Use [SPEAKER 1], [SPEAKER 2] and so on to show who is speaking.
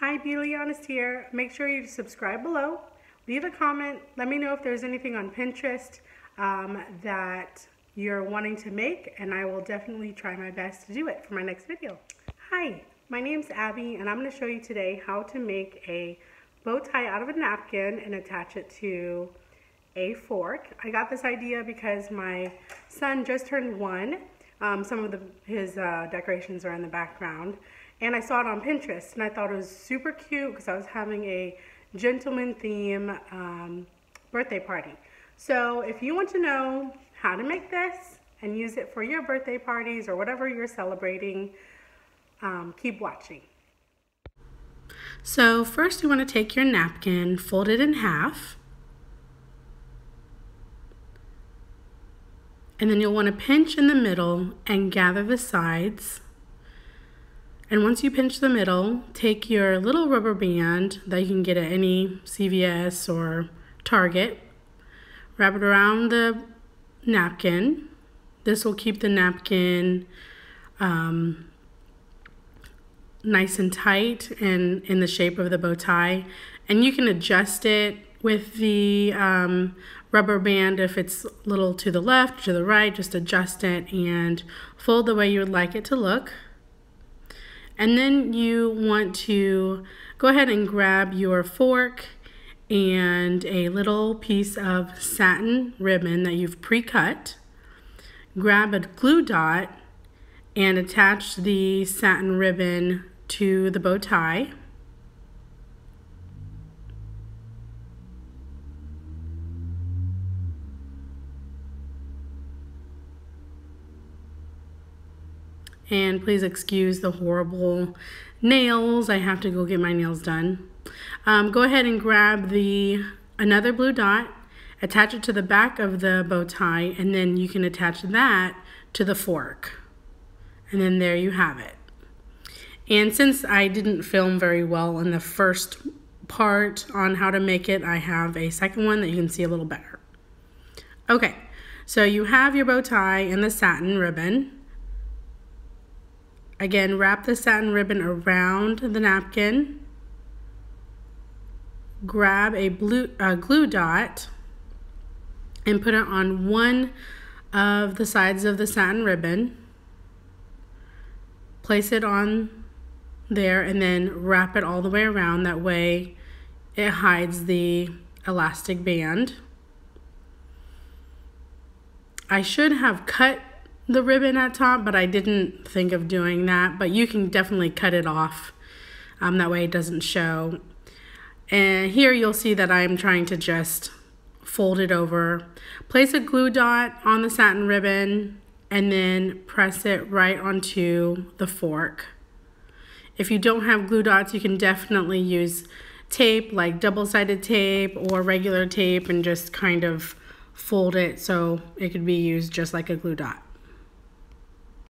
[SPEAKER 1] Hi, Beauty Honest here. Make sure you subscribe below. Leave a comment. Let me know if there's anything on Pinterest um, that you're wanting to make, and I will definitely try my best to do it for my next video. Hi, my name's Abby, and I'm going to show you today how to make a bow tie out of a napkin and attach it to a fork. I got this idea because my son just turned one. Um, some of the, his uh, decorations are in the background. And I saw it on Pinterest and I thought it was super cute because I was having a gentleman theme um, birthday party. So if you want to know how to make this and use it for your birthday parties or whatever you're celebrating, um, keep watching. So first you want to take your napkin, fold it in half, and then you'll want to pinch in the middle and gather the sides. And once you pinch the middle, take your little rubber band that you can get at any CVS or Target, wrap it around the napkin. This will keep the napkin um, nice and tight and in the shape of the bow tie. And you can adjust it with the um, rubber band if it's a little to the left, to the right, just adjust it and fold the way you would like it to look. And then you want to go ahead and grab your fork and a little piece of satin ribbon that you've pre-cut. Grab a glue dot and attach the satin ribbon to the bow tie. And please excuse the horrible nails. I have to go get my nails done. Um, go ahead and grab the another blue dot, attach it to the back of the bow tie, and then you can attach that to the fork. And then there you have it. And since I didn't film very well in the first part on how to make it, I have a second one that you can see a little better. Okay, so you have your bow tie and the satin ribbon. Again, wrap the satin ribbon around the napkin. Grab a blue, uh, glue dot and put it on one of the sides of the satin ribbon. Place it on there and then wrap it all the way around. That way it hides the elastic band. I should have cut the ribbon at top, but I didn't think of doing that. But you can definitely cut it off. Um, that way it doesn't show. And here you'll see that I'm trying to just fold it over. Place a glue dot on the satin ribbon and then press it right onto the fork. If you don't have glue dots, you can definitely use tape like double-sided tape or regular tape and just kind of fold it so it could be used just like a glue dot.